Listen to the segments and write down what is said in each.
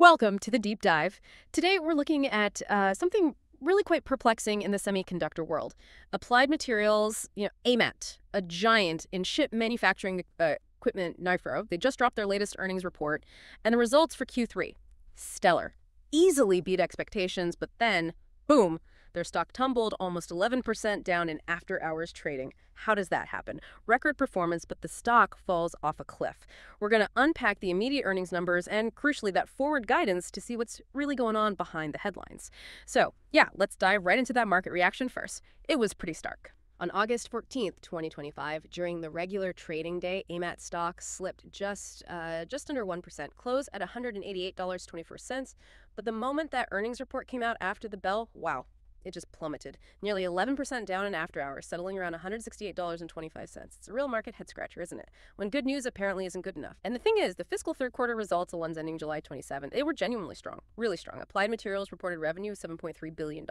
Welcome to the deep dive. Today we're looking at uh, something really quite perplexing in the semiconductor world. Applied Materials, you know, AMAT, a giant in chip manufacturing uh, equipment NIFRO. They just dropped their latest earnings report, and the results for Q3, stellar. Easily beat expectations, but then, boom, their stock tumbled almost 11% down in after-hours trading. How does that happen? Record performance, but the stock falls off a cliff. We're going to unpack the immediate earnings numbers and, crucially, that forward guidance to see what's really going on behind the headlines. So, yeah, let's dive right into that market reaction first. It was pretty stark. On August 14th, 2025, during the regular trading day, AMAT stock slipped just uh, just under 1%, close at $188.24. But the moment that earnings report came out after the bell, wow, it just plummeted, nearly 11% down in after hours, settling around $168.25. It's a real market head scratcher, isn't it? When good news apparently isn't good enough. And the thing is, the fiscal third quarter results, the ones ending July 27, they were genuinely strong, really strong. Applied Materials reported revenue of $7.3 billion.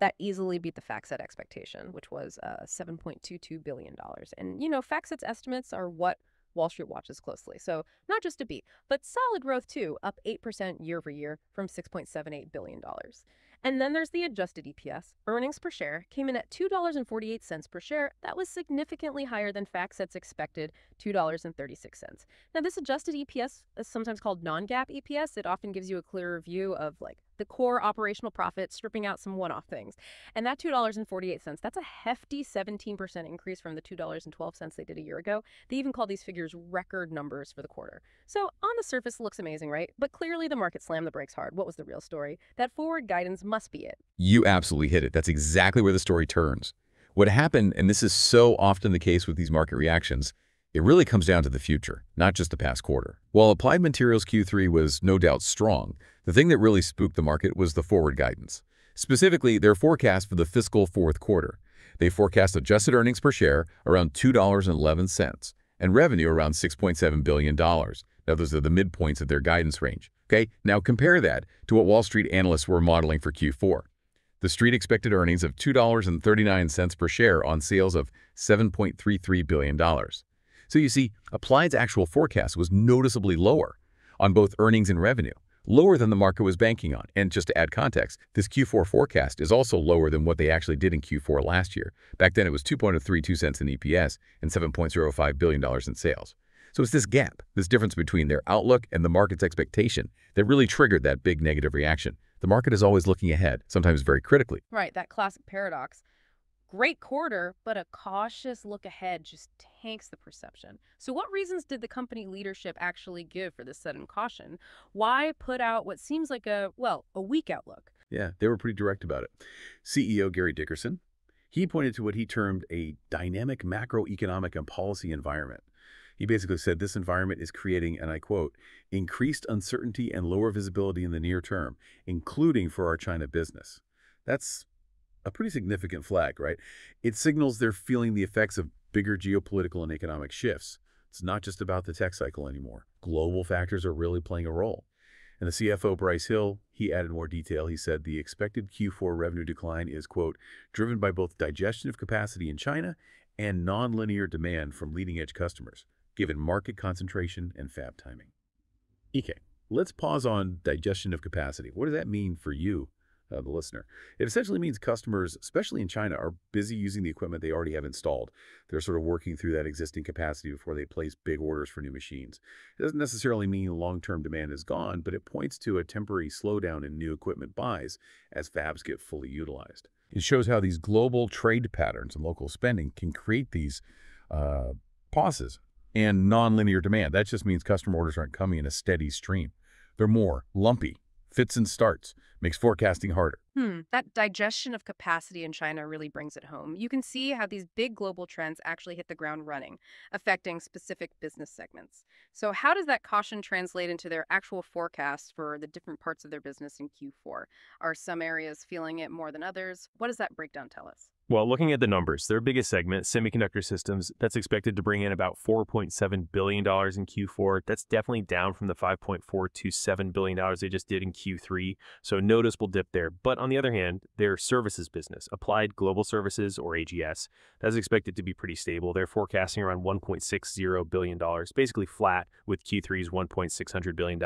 That easily beat the FactSet expectation, which was uh, $7.22 billion. And, you know, FactSet's estimates are what Wall Street watches closely. So not just a beat, but solid growth too, up 8% year over year from $6.78 billion. And then there's the adjusted EPS. Earnings per share came in at $2.48 per share. That was significantly higher than FactSet's expected $2.36. Now, this adjusted EPS is sometimes called non-GAAP EPS. It often gives you a clearer view of like the core operational profit, stripping out some one-off things. And that $2.48, that's a hefty 17% increase from the $2.12 they did a year ago. They even call these figures record numbers for the quarter. So on the surface, looks amazing, right? But clearly the market slammed the brakes hard. What was the real story? That forward guidance must be it. You absolutely hit it. That's exactly where the story turns. What happened, and this is so often the case with these market reactions, it really comes down to the future, not just the past quarter. While Applied Materials Q3 was no doubt strong, the thing that really spooked the market was the forward guidance. Specifically, their forecast for the fiscal fourth quarter. They forecast adjusted earnings per share around $2.11 and revenue around $6.7 billion. Now, those are the midpoints of their guidance range. Okay, now compare that to what Wall Street analysts were modeling for Q4. The street expected earnings of $2.39 per share on sales of $7.33 billion. So you see, Applied's actual forecast was noticeably lower on both earnings and revenue, lower than the market was banking on. And just to add context, this Q4 forecast is also lower than what they actually did in Q4 last year. Back then, it was 2.32 cents in EPS and $7.05 billion in sales. So it's this gap, this difference between their outlook and the market's expectation that really triggered that big negative reaction. The market is always looking ahead, sometimes very critically. Right, that classic paradox. Great quarter, but a cautious look ahead just tanks the perception. So what reasons did the company leadership actually give for this sudden caution? Why put out what seems like a, well, a weak outlook? Yeah, they were pretty direct about it. CEO Gary Dickerson, he pointed to what he termed a dynamic macroeconomic and policy environment. He basically said this environment is creating, and I quote, increased uncertainty and lower visibility in the near term, including for our China business. That's a pretty significant flag, right? It signals they're feeling the effects of bigger geopolitical and economic shifts. It's not just about the tech cycle anymore. Global factors are really playing a role. And the CFO, Brice Hill, he added more detail. He said the expected Q4 revenue decline is, quote, driven by both digestion of capacity in China and nonlinear demand from leading-edge customers, given market concentration and fab timing. EK, let's pause on digestion of capacity. What does that mean for you uh, the listener. It essentially means customers, especially in China, are busy using the equipment they already have installed. They're sort of working through that existing capacity before they place big orders for new machines. It doesn't necessarily mean long-term demand is gone, but it points to a temporary slowdown in new equipment buys as fabs get fully utilized. It shows how these global trade patterns and local spending can create these uh, pauses and nonlinear demand. That just means customer orders aren't coming in a steady stream. They're more lumpy fits and starts, makes forecasting harder. Hmm, that digestion of capacity in China really brings it home. You can see how these big global trends actually hit the ground running, affecting specific business segments. So how does that caution translate into their actual forecasts for the different parts of their business in Q4? Are some areas feeling it more than others? What does that breakdown tell us? Well, looking at the numbers, their biggest segment, semiconductor systems, that's expected to bring in about $4.7 billion in Q4. That's definitely down from the $5.427 billion they just did in Q3, so noticeable dip there. But on the other hand, their services business, Applied Global Services, or AGS, that's expected to be pretty stable. They're forecasting around $1.60 billion, basically flat with Q3's $1.600 billion.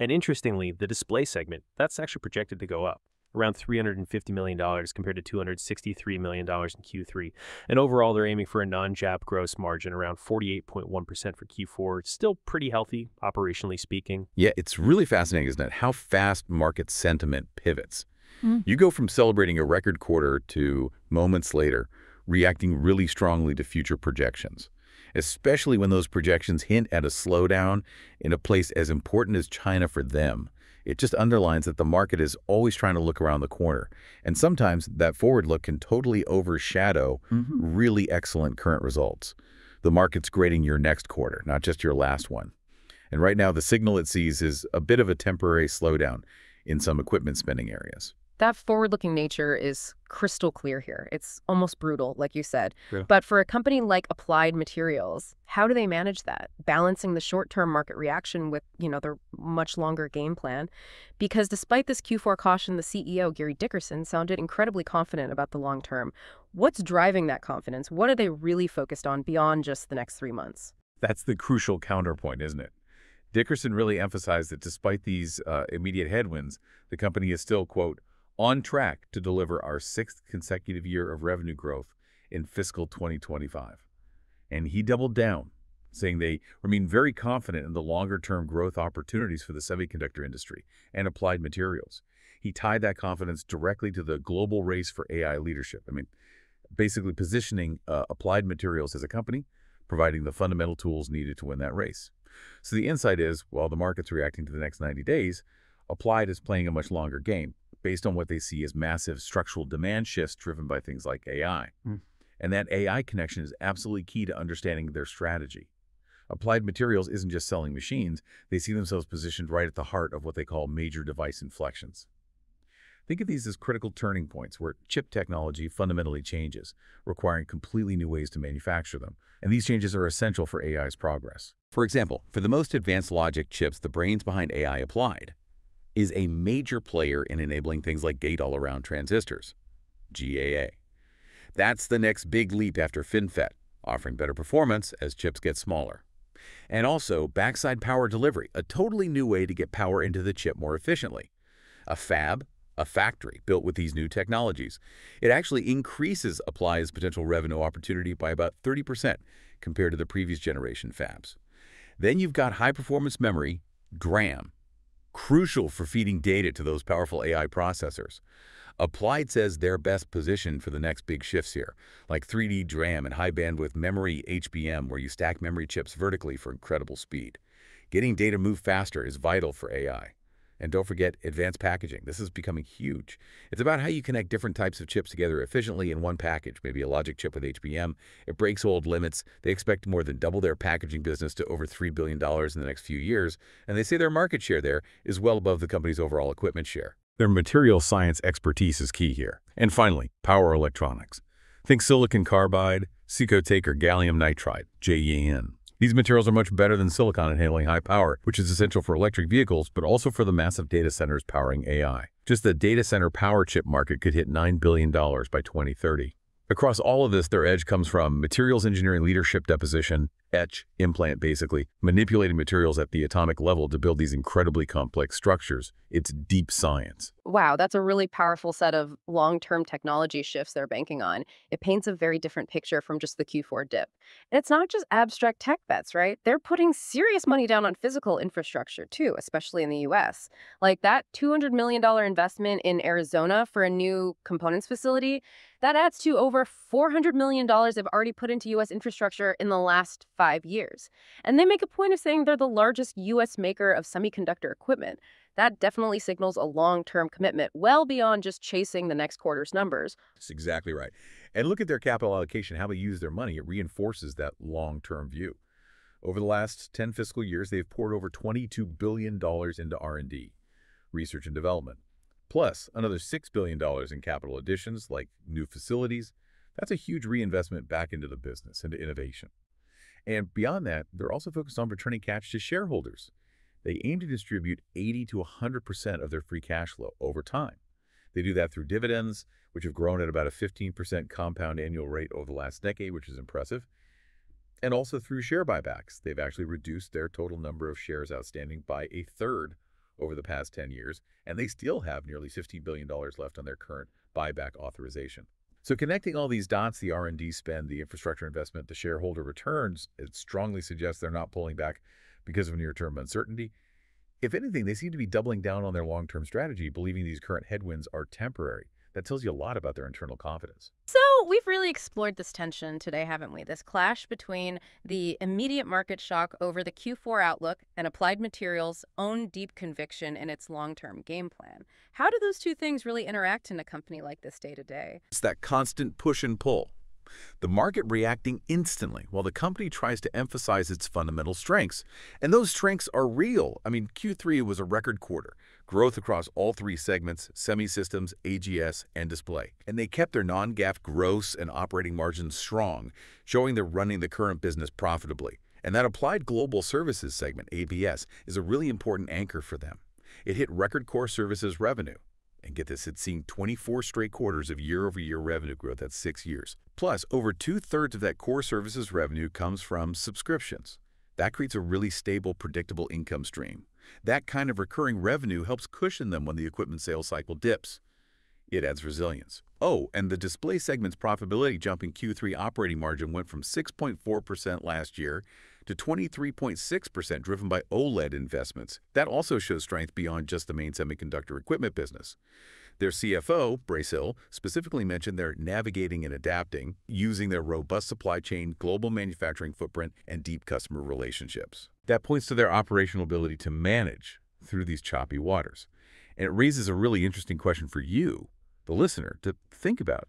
And interestingly, the display segment, that's actually projected to go up around $350 million compared to $263 million in Q3. And overall, they're aiming for a non GAAP gross margin around 48.1% for Q4. Still pretty healthy, operationally speaking. Yeah, it's really fascinating, isn't it, how fast market sentiment pivots. Mm. You go from celebrating a record quarter to moments later, reacting really strongly to future projections, especially when those projections hint at a slowdown in a place as important as China for them. It just underlines that the market is always trying to look around the corner. And sometimes that forward look can totally overshadow mm -hmm. really excellent current results. The market's grading your next quarter, not just your last one. And right now, the signal it sees is a bit of a temporary slowdown in some equipment spending areas that forward-looking nature is crystal clear here. It's almost brutal, like you said. Yeah. But for a company like Applied Materials, how do they manage that? Balancing the short-term market reaction with, you know, their much longer game plan. Because despite this Q4 caution, the CEO, Gary Dickerson, sounded incredibly confident about the long term. What's driving that confidence? What are they really focused on beyond just the next three months? That's the crucial counterpoint, isn't it? Dickerson really emphasized that despite these uh, immediate headwinds, the company is still, quote, on track to deliver our sixth consecutive year of revenue growth in fiscal 2025. And he doubled down, saying they remain very confident in the longer-term growth opportunities for the semiconductor industry and applied materials. He tied that confidence directly to the global race for AI leadership. I mean, basically positioning uh, applied materials as a company, providing the fundamental tools needed to win that race. So the insight is, while the market's reacting to the next 90 days, Applied is playing a much longer game, based on what they see as massive structural demand shifts driven by things like AI. Mm. And that AI connection is absolutely key to understanding their strategy. Applied Materials isn't just selling machines, they see themselves positioned right at the heart of what they call major device inflections. Think of these as critical turning points where chip technology fundamentally changes, requiring completely new ways to manufacture them. And these changes are essential for AI's progress. For example, for the most advanced logic chips, the brains behind AI Applied, is a major player in enabling things like gate-all-around transistors, GAA. That's the next big leap after FinFET, offering better performance as chips get smaller. And also backside power delivery, a totally new way to get power into the chip more efficiently. A fab, a factory built with these new technologies. It actually increases Applied's potential revenue opportunity by about 30% compared to the previous generation fabs. Then you've got high-performance memory, DRAM, crucial for feeding data to those powerful AI processors. Applied says they're best positioned for the next big shifts here, like 3D DRAM and high-bandwidth memory HBM, where you stack memory chips vertically for incredible speed. Getting data moved faster is vital for AI. And don't forget advanced packaging. This is becoming huge. It's about how you connect different types of chips together efficiently in one package, maybe a logic chip with HBM. It breaks old limits. They expect more than double their packaging business to over $3 billion in the next few years, and they say their market share there is well above the company's overall equipment share. Their material science expertise is key here. And finally, power electronics. Think silicon carbide, Secotate or gallium nitride, JEN. These materials are much better than silicon in handling high power, which is essential for electric vehicles, but also for the massive data centers powering AI. Just the data center power chip market could hit $9 billion by 2030. Across all of this, their edge comes from materials engineering leadership deposition, etch, implant basically, manipulating materials at the atomic level to build these incredibly complex structures. It's deep science. Wow, that's a really powerful set of long-term technology shifts they're banking on. It paints a very different picture from just the Q4 dip. And it's not just abstract tech bets, right? They're putting serious money down on physical infrastructure too, especially in the US. Like that $200 million investment in Arizona for a new components facility, that adds to over $400 million they've already put into US infrastructure in the last five years. And they make a point of saying they're the largest U.S. maker of semiconductor equipment. That definitely signals a long-term commitment, well beyond just chasing the next quarter's numbers. That's exactly right. And look at their capital allocation, how they use their money. It reinforces that long-term view. Over the last 10 fiscal years, they've poured over $22 billion into R&D, research and development, plus another $6 billion in capital additions like new facilities. That's a huge reinvestment back into the business, into innovation. And beyond that, they're also focused on returning cash to shareholders. They aim to distribute 80 to 100% of their free cash flow over time. They do that through dividends, which have grown at about a 15% compound annual rate over the last decade, which is impressive, and also through share buybacks. They've actually reduced their total number of shares outstanding by a third over the past 10 years, and they still have nearly $15 billion left on their current buyback authorization. So connecting all these dots, the R&D spend, the infrastructure investment, the shareholder returns, it strongly suggests they're not pulling back because of near-term uncertainty. If anything, they seem to be doubling down on their long-term strategy, believing these current headwinds are temporary. That tells you a lot about their internal confidence. So we've really explored this tension today, haven't we? This clash between the immediate market shock over the Q4 outlook and Applied Materials' own deep conviction in its long-term game plan. How do those two things really interact in a company like this day to day? It's that constant push and pull. The market reacting instantly while the company tries to emphasize its fundamental strengths. And those strengths are real. I mean, Q3 was a record quarter. Growth across all three segments, semi-systems, AGS, and display. And they kept their non-GAAP gross and operating margins strong, showing they're running the current business profitably. And that Applied Global Services segment, AGS, is a really important anchor for them. It hit record core services revenue, and get this, it's seen 24 straight quarters of year-over-year -year revenue growth. That's six years. Plus, over two-thirds of that core services revenue comes from subscriptions. That creates a really stable, predictable income stream. That kind of recurring revenue helps cushion them when the equipment sales cycle dips. It adds resilience. Oh, and the display segment's profitability jump in Q3 operating margin went from 6.4% last year to 23.6% driven by OLED investments. That also shows strength beyond just the main semiconductor equipment business. Their CFO, Brice Hill, specifically mentioned they're navigating and adapting using their robust supply chain, global manufacturing footprint, and deep customer relationships. That points to their operational ability to manage through these choppy waters. And it raises a really interesting question for you, the listener, to think about.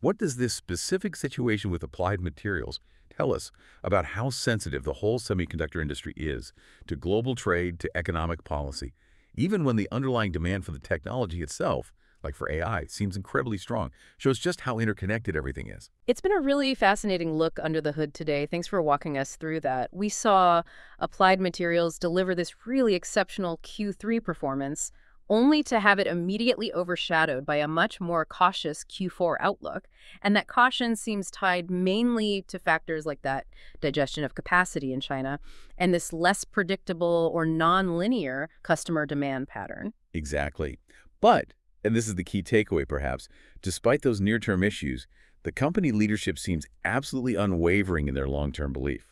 What does this specific situation with applied materials tell us about how sensitive the whole semiconductor industry is to global trade, to economic policy, even when the underlying demand for the technology itself like for AI, seems incredibly strong. Shows just how interconnected everything is. It's been a really fascinating look under the hood today. Thanks for walking us through that. We saw Applied Materials deliver this really exceptional Q3 performance only to have it immediately overshadowed by a much more cautious Q4 outlook. And that caution seems tied mainly to factors like that digestion of capacity in China and this less predictable or nonlinear customer demand pattern. Exactly. But, and this is the key takeaway perhaps, despite those near-term issues, the company leadership seems absolutely unwavering in their long-term belief.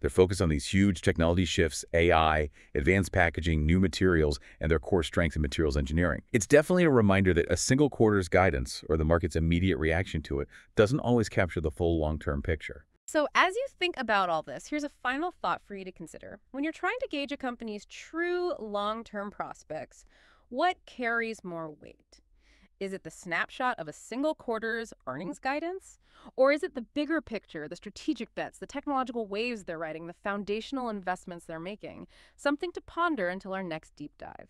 They're focused on these huge technology shifts, AI, advanced packaging, new materials, and their core strength in materials engineering. It's definitely a reminder that a single quarter's guidance, or the market's immediate reaction to it, doesn't always capture the full long-term picture. So as you think about all this, here's a final thought for you to consider. When you're trying to gauge a company's true long-term prospects, what carries more weight? Is it the snapshot of a single quarter's earnings guidance? Or is it the bigger picture, the strategic bets, the technological waves they're riding, the foundational investments they're making? Something to ponder until our next deep dive.